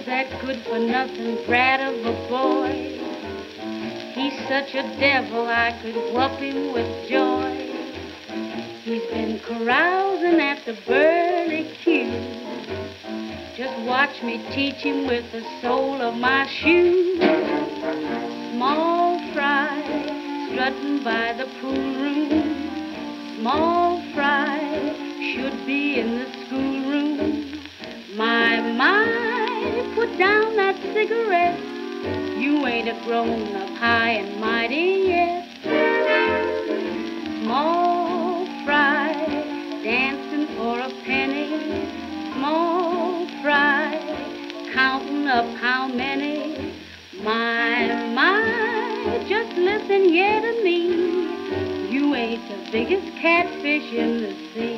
good for nothing brat of a boy. He's such a devil I could whoop him with joy. He's been carousing at the Burley. Just watch me teach him with the sole of my shoe. Small fry strutting by the pool room. Cigarette. You ain't a grown up high and mighty yet. Small fry dancing for a penny. Small fry counting up how many. My, my, just listen here to me. You ain't the biggest catfish in the sea.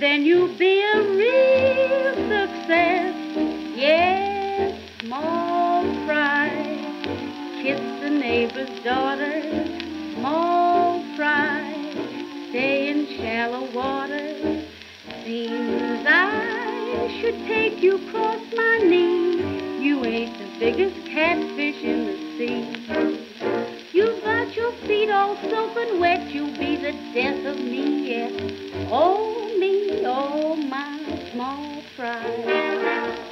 Then you'll be a real success. Yes, small fry. Kiss the neighbor's daughter. Small fry. Stay in shallow water. Seems I should take you cross my knee. You ain't the biggest catfish in the sea. You've got your feet all soaking wet. You'll be the death of me yet. Oh, small fry.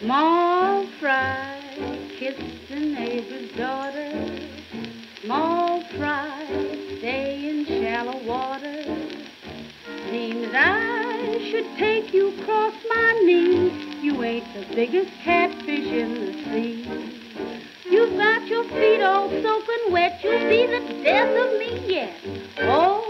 Small fry, kiss daughter. Small fry, stay in shallow water. Seems I should take you cross my knee. You ain't the biggest catfish in the sea. You've got your feet all soaking wet. You'll be the death of me yet. Oh,